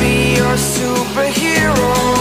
be your superhero.